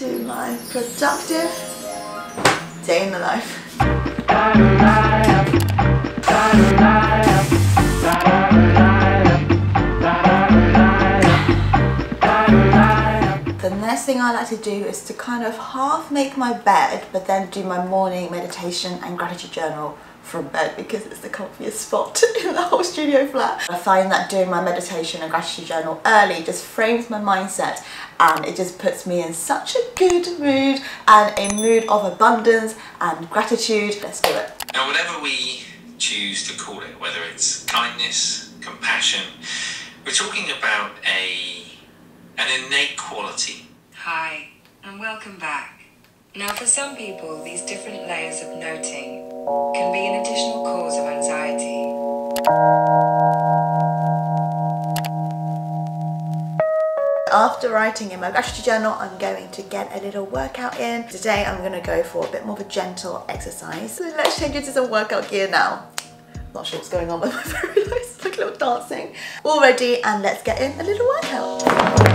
to my productive day in the life. The next thing I like to do is to kind of half make my bed but then do my morning meditation and gratitude journal from bed because it's the comfiest spot in the whole studio flat. I find that doing my meditation and gratitude journal early just frames my mindset and it just puts me in such a good mood and a mood of abundance and gratitude. Let's do it. Now, whatever we choose to call it, whether it's kindness, compassion, we're talking about a an innate quality. Hi, and welcome back. Now, for some people, these different layers of noting can be an additional cause of anxiety. After writing in my gratitude journal, I'm going to get a little workout in. Today, I'm going to go for a bit more of a gentle exercise. So let's change into some workout gear now. Not sure what's going on with my very nice, like a little dancing. All ready, and let's get in a little workout.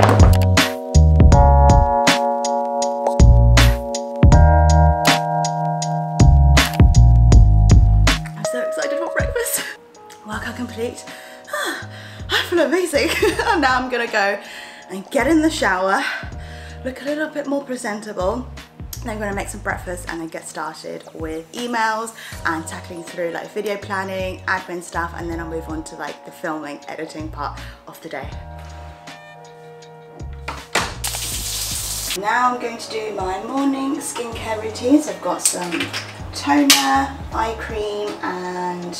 Workout complete. I feel amazing. and now I'm gonna go and get in the shower, look a little bit more presentable. Then I'm gonna make some breakfast and then get started with emails and tackling through like video planning, admin stuff, and then I'll move on to like the filming, editing part of the day. Now I'm going to do my morning skincare routines. I've got some toner, eye cream, and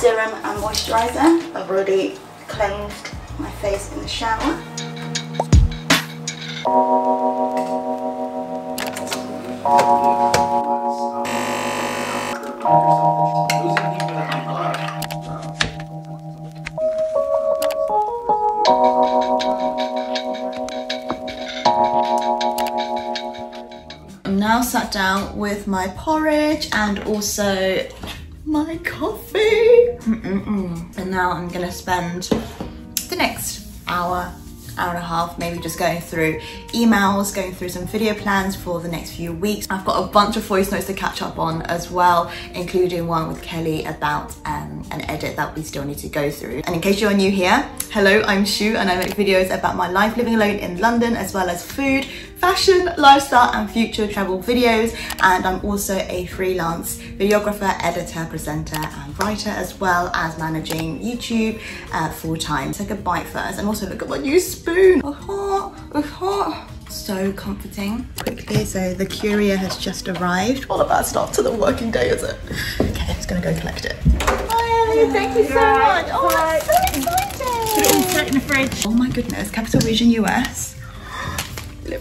serum and moisturizer. I've already cleansed my face in the shower. I'm now sat down with my porridge and also my coffee. Mm-mm-mm. And now I'm gonna spend the next hour, hour and a half, maybe just going through emails, going through some video plans for the next few weeks. I've got a bunch of voice notes to catch up on as well, including one with Kelly about um, an edit that we still need to go through. And in case you're new here, hello, I'm Shu and I make videos about my life living alone in London as well as food, fashion, lifestyle and future travel videos. And I'm also a freelance videographer, editor, presenter and writer as well as managing YouTube uh, full time. Take a bite first and also look at my new spoon. Oh, hot, oh, hot. So comforting. Quickly, so the courier has just arrived. What a bad start to the working day, is it? Okay, I'm just gonna go collect it. Hi Ellie, thank you so much. Oh, I'm so excited. Put it all straight in the fridge. Oh my goodness, Capital Region US.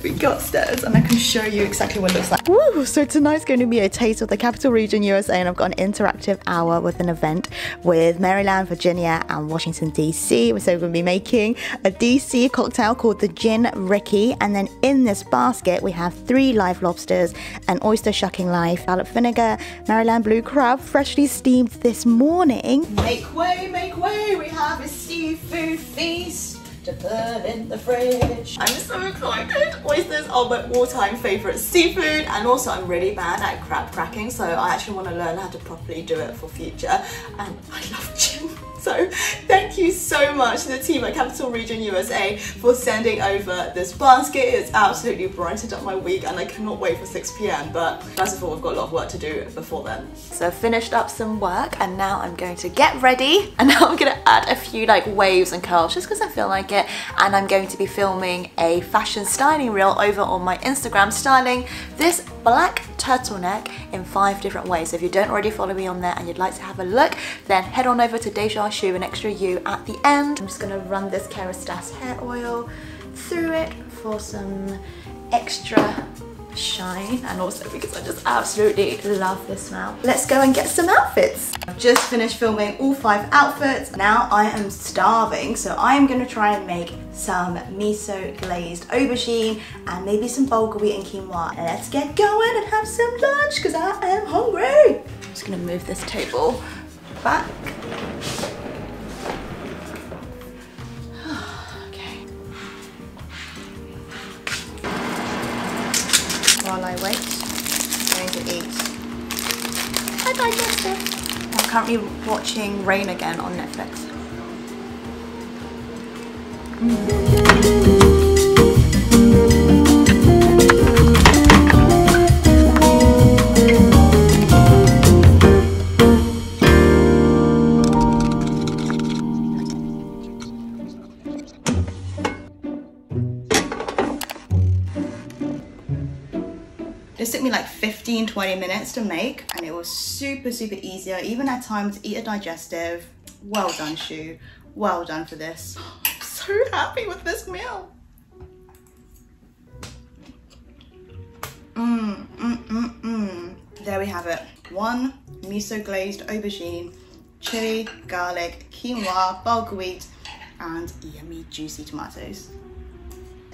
Let me go upstairs and I can show you exactly what it looks like. Woo! So tonight's going to be a taste of the Capital Region USA and I've got an interactive hour with an event with Maryland, Virginia and Washington DC. So we're going to be making a DC cocktail called the Gin Rickey and then in this basket we have three live lobsters, an oyster shucking life, shallot vinegar, Maryland blue crab freshly steamed this morning. Make way, make way, we have a seafood feast to put in the fridge. I'm so excited. Oysters are my all-time favorite seafood and also I'm really bad at crab cracking so I actually want to learn how to properly do it for future and I love gin. So thank you so much to the team at Capital Region USA for sending over this basket. It's absolutely brightened up my week and I cannot wait for 6pm but first of all we've got a lot of work to do before then. So finished up some work and now I'm going to get ready and now I'm going to add a few like waves and curls just because I feel like it and I'm going to be filming a fashion styling reel over on my Instagram styling this black turtleneck in five different ways. So if you don't already follow me on there and you'd like to have a look, then head on over to Deja Shu and Extra U at the end. I'm just gonna run this Kerastase hair oil through it for some extra shine and also because I just absolutely love the smell. Let's go and get some outfits. I've just finished filming all five outfits. Now I am starving so I'm gonna try and make some miso glazed aubergine and maybe some bulgur wheat and quinoa. Let's get going and have some lunch because I am hungry. I'm just gonna move this table back. While I wait, I'm going to eat a digestive. I'm currently watching Rain Again on Netflix. Mm. 15, 20 minutes to make and it was super, super easy. I even had time to eat a digestive. Well done, Shu. Well done for this. I'm so happy with this meal. Mmm, mmm, mmm, mmm. There we have it. One miso glazed aubergine, chili, garlic, quinoa, bulgur wheat, and yummy juicy tomatoes.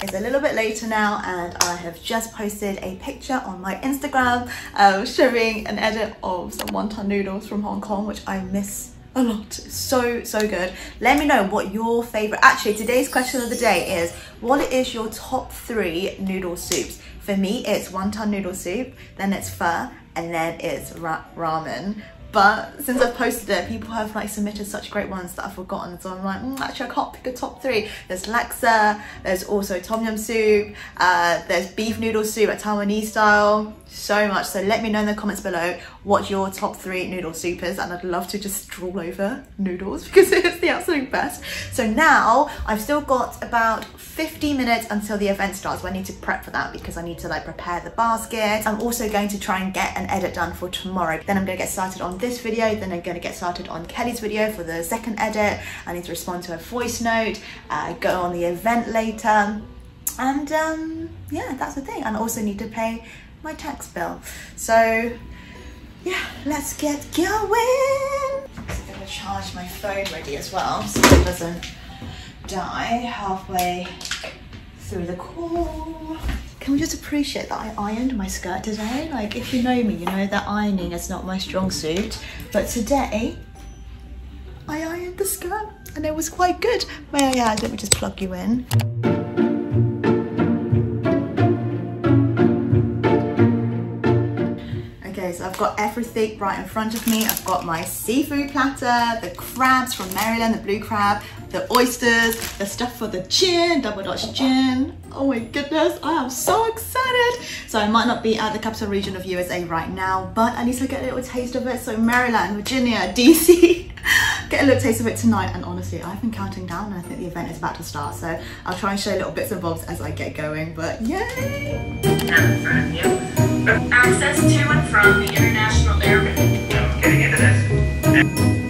It's a little bit later now and I have just posted a picture on my Instagram um, showing an edit of some wonton noodles from Hong Kong which I miss a lot. so, so good. Let me know what your favorite, actually today's question of the day is, what is your top three noodle soups? For me, it's wonton noodle soup, then it's pho, and then it's ra ramen but since I've posted it, people have like submitted such great ones that I've forgotten. So I'm like, mm, actually, I can't pick a top three. There's laksa, there's also tom yum soup, uh, there's beef noodle soup at Taiwanese style, so much. So let me know in the comments below what your top three noodle soup is, and I'd love to just drool over noodles because it's the absolute best. So now I've still got about 50 minutes until the event starts. I need to prep for that because I need to like prepare the basket. I'm also going to try and get an edit done for tomorrow. Then I'm gonna get started on this video, then I'm gonna get started on Kelly's video for the second edit. I need to respond to a voice note, uh, go on the event later. And um, yeah, that's the thing. And I also need to pay my tax bill. So yeah, let's get going. I'm gonna charge my phone ready as well so it doesn't die halfway through the call. Can we just appreciate that I ironed my skirt today? Like, if you know me, you know that ironing is not my strong suit. But today, I ironed the skirt and it was quite good. May I add, let me just plug you in. Okay, so I've got everything right in front of me. I've got my seafood platter, the crabs from Maryland, the blue crab, the oysters, the stuff for the gin, double dutch gin. Oh my goodness, I am so excited. So I might not be at the capital region of USA right now, but at least I get a little taste of it. So Maryland, Virginia, DC, get a little taste of it tonight. And honestly, I've been counting down and I think the event is about to start. So I'll try and show little bits and bobs as I get going, but yay! Access to and from the International Air. Getting into this.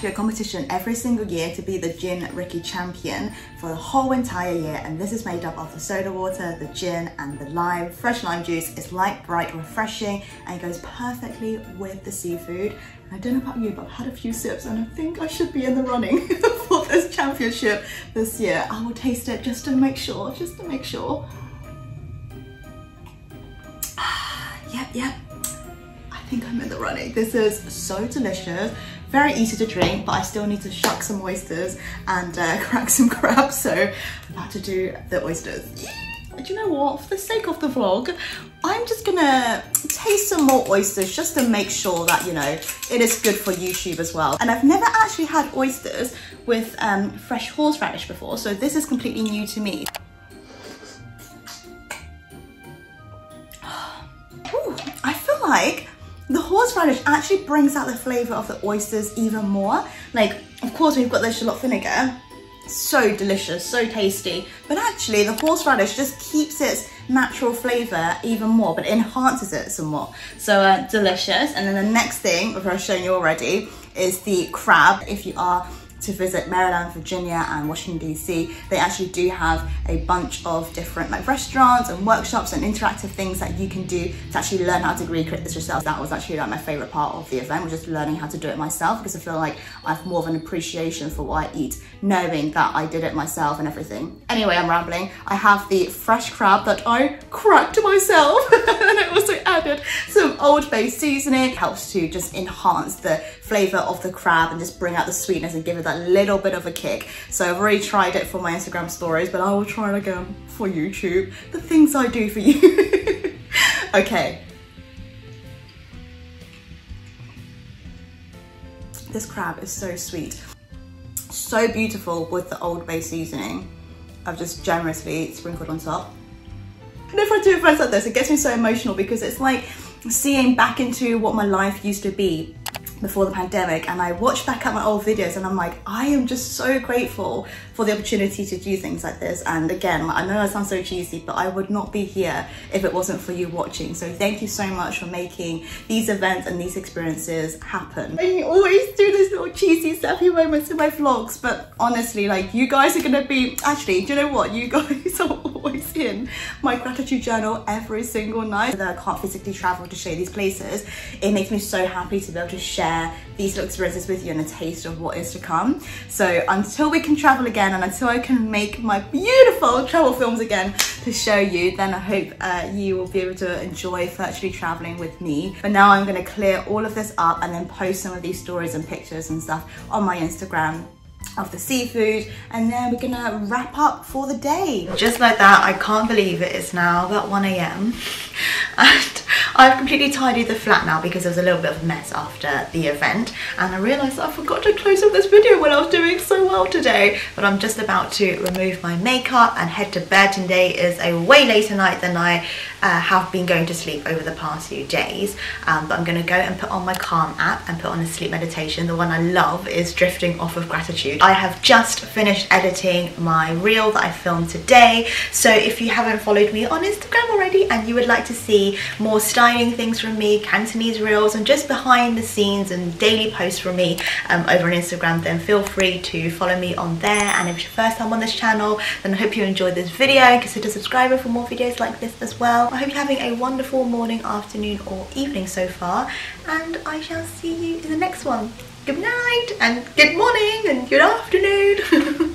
Actually a competition every single year to be the Gin Rickey champion for the whole entire year and this is made up of the soda water, the gin and the lime. Fresh lime juice is light, bright, refreshing and it goes perfectly with the seafood. I don't know about you but I've had a few sips and I think I should be in the running for this championship this year. I will taste it just to make sure, just to make sure. yep, yep. I think I'm in the running. This is so delicious. Very easy to drink, but I still need to shuck some oysters and uh, crack some crabs. So I'm about to do the oysters. Do you know what? For the sake of the vlog, I'm just gonna taste some more oysters just to make sure that, you know, it is good for YouTube as well. And I've never actually had oysters with um, fresh horseradish before, so this is completely new to me. Ooh, I feel like the horseradish actually brings out the flavor of the oysters even more. Like, of course, we've got the shallot vinegar, so delicious, so tasty. But actually, the horseradish just keeps its natural flavor even more, but enhances it somewhat. So uh, delicious. And then the next thing, which I've shown you already, is the crab. If you are to visit Maryland, Virginia, and Washington DC, they actually do have a bunch of different like restaurants and workshops and interactive things that you can do to actually learn how to recreate this yourself. That was actually like my favorite part of the event, was just learning how to do it myself because I feel like I have more of an appreciation for what I eat, knowing that I did it myself and everything. Anyway, I'm rambling. I have the fresh crab that I cracked myself and I also added some Old Bay seasoning. It helps to just enhance the flavor of the crab and just bring out the sweetness and give it that little bit of a kick. So I've already tried it for my Instagram stories, but I will try it again for YouTube. The things I do for you. okay. This crab is so sweet. So beautiful with the Old Bay seasoning. I've just generously sprinkled on top. And if I do events like this, it gets me so emotional because it's like seeing back into what my life used to be before the pandemic and I watch back at my old videos and I'm like, I am just so grateful for the opportunity to do things like this. And again, I know that sounds so cheesy, but I would not be here if it wasn't for you watching. So thank you so much for making these events and these experiences happen. I always do these little cheesy, sappy moments in my vlogs, but honestly, like you guys are gonna be, actually, do you know what? You guys are always in my gratitude journal every single night. That I can't physically travel to show these places, it makes me so happy to be able to share share these little experiences with you and a taste of what is to come. So until we can travel again and until I can make my beautiful travel films again to show you, then I hope uh, you will be able to enjoy virtually traveling with me. But now I'm gonna clear all of this up and then post some of these stories and pictures and stuff on my Instagram of the seafood and then we're gonna wrap up for the day. Just like that, I can't believe it is now about 1 a.m. and I've completely tidied the flat now because there was a little bit of a mess after the event and I realised I forgot to close up this video when I was doing so well today but I'm just about to remove my makeup and head to bed. Today is a way later night than I uh, have been going to sleep over the past few days. Um, but I'm going to go and put on my Calm app and put on a sleep meditation. The one I love is Drifting Off of Gratitude. I have just finished editing my reel that I filmed today. So if you haven't followed me on Instagram already and you would like to see more styling things from me, Cantonese reels and just behind the scenes and daily posts from me um, over on Instagram then feel free to follow me on there. And if it's your first time on this channel then I hope you enjoyed this video. Consider subscribing for more videos like this as well I hope you're having a wonderful morning, afternoon or evening so far and I shall see you in the next one. Good night and good morning and good afternoon.